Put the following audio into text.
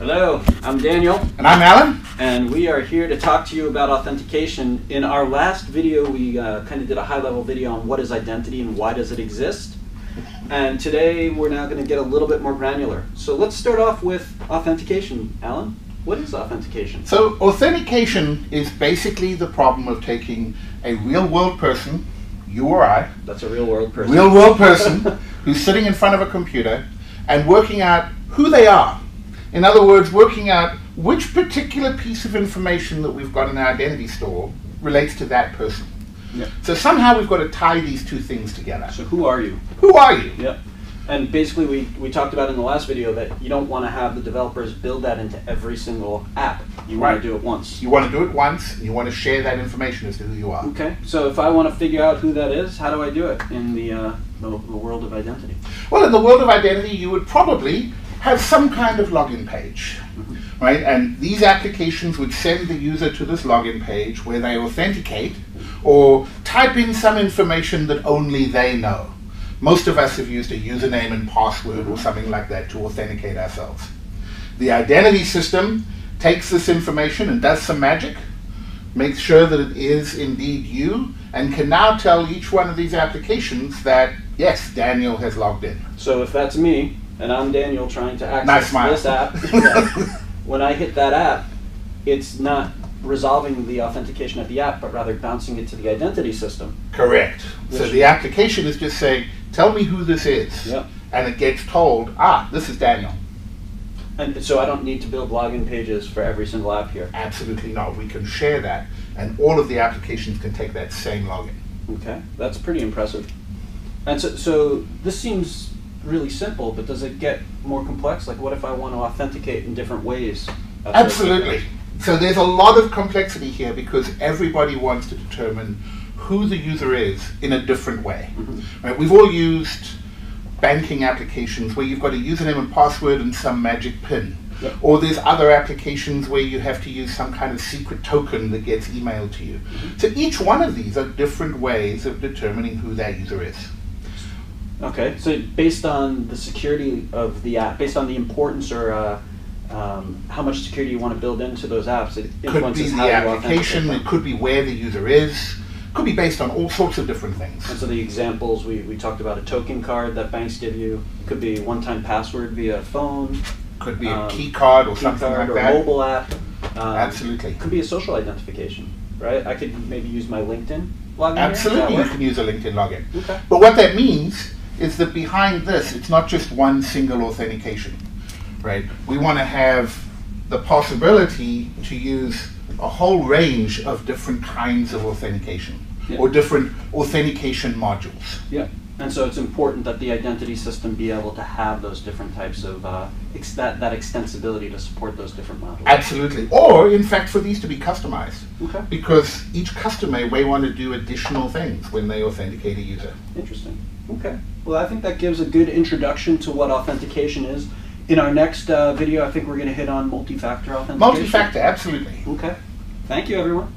I'm Daniel, And I'm Alan. and we are here to talk to you about authentication. In our last video, we uh, kind of did a high-level video on what is identity and why does it exist. And today, we're now going to get a little bit more granular. So let's start off with authentication. Alan, what is authentication? So, authentication is basically the problem of taking a real world person, you or I, That's a real-world person. real world person who's sitting in front of a computer and working out who they are. In other words, working out which particular piece of information that we've got in our identity store relates to that person. Yep. So somehow we've got to tie these two things together. So who are you? Who are you? Yep. And basically, we, we talked about in the last video that you don't want to have the developers build that into every single app. You want to do it once. You want to do it once, and you want to share that information as to who you are. Okay, so if I want to figure out who that is, how do I do it in the, uh, the, the world of identity? Well, in the world of identity, you would probably have some kind of login page, right? And these applications would send the user to this login page where they authenticate or type in some information that only they know. Most of us have used a username and password or something like that to authenticate ourselves. The identity system takes this information and does some magic, makes sure that it is indeed you, and can now tell each one of these applications that, yes, Daniel has logged in. So if that's me, and I'm Daniel trying to access Nice this app, yeah, when I hit that app, it's not resolving the authentication of the app, but rather bouncing it to the identity system. Correct. So the application is just saying, tell me who this is. Yep. And it gets told, ah, this is Daniel. And so I don't need to build login pages for every single app here. Absolutely not. We can share that, and all of the applications can take that same login. Okay, that's pretty impressive. And so, so this seems really simple, but does it get more complex? Like, what if I want to authenticate in different ways? Absolutely. So there's a lot of complexity here because everybody wants to determine who the user is in a different way. Mhm. Right? We've all used banking applications where you've got a username and password and some magic pin. Yep. Or there's other applications where you have to use some kind of secret token that gets emailed to you. So each one of these are different ways of determining who that user is. Okay, so based on the security of the app, based on the importance or uh, um, how much security you want to build into those apps, it Could be influences the how application, it could be where the user is, could be based on all sorts of different things. And so the examples we, we talked about a token card that banks give you could be one-time password via a phone, Could be a Um, key card or key something card, like or that. mobile app. Um, Absolutely. Could be a social identification, right? I could maybe use my LinkedIn login. here. Does that Absolutely, you can use a LinkedIn login. Okay. But what that means is that behind this, it's not just one single authentication, right? We want to have the possibility to use a whole range of different kinds of authentication Yeah. or different authentication modules. Yeah, and so it's important that the identity system be able to have those different types of, uh, ex- that, that extensibility to support those different modules. Absolutely. Or, in fact, for these to be customized. Okay, Because each customer may want to do additional things when they authenticate a user. interesting. Okay, well, I think that gives a good introduction to what authentication is. In our next uh, video, I think we're going to hit on multi-factor authentication. Multi-factor, absolutely. Okay, thank you, everyone.